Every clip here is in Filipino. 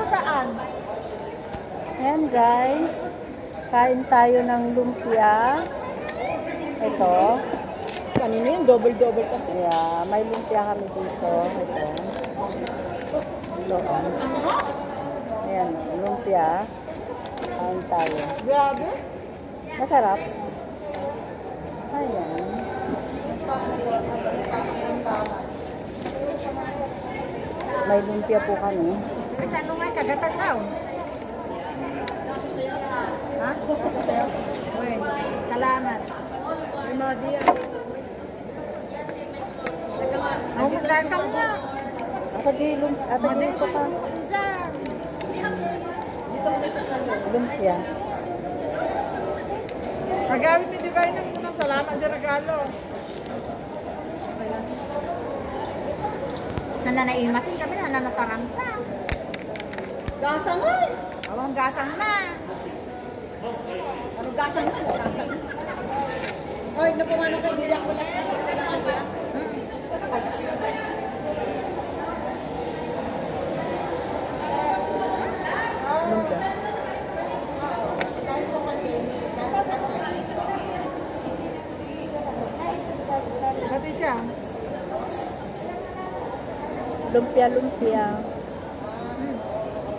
Saan? Ayan guys. Kain tayo ng lumpia. Ito. Kanino yun? Double-double kasi. Yeah, may lumpia kami dito. Ito. Loan. Ayan, lumpia. Kain tayo. Grabe. Masarap. Ayan. May lumpia po kami. Kasi ano nga, kagatan daw. Ha? Sasayaw? Bueno, salamat. Rimodi yan. Oh, magdakang nga. Ata lumpia. Ata di Madi, gusto ka. Dito mo sa salo. Lumpia. Magawit ni Digay ng unang salamat di regalo. Nananaimasin kami na nanasarang sa. Gasang nga! Awang gasang na. Ano gasang na? Gasang na. Hoy, napumano kay Julia ko na sa ka lang kasi. Hmm. Lumpia. Pati siya. Lumpia, lumpia.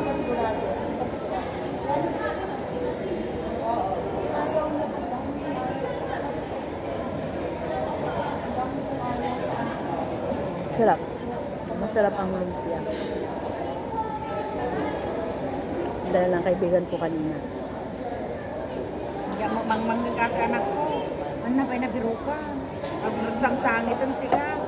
ko sigurado. Sarap. Masarap ang lumpia. Dala ng kaibigan ko kanina. Diyan mo mang manggagak anak ko. Ano ba na biro ka? Pag nagsangsangit ang sigaw.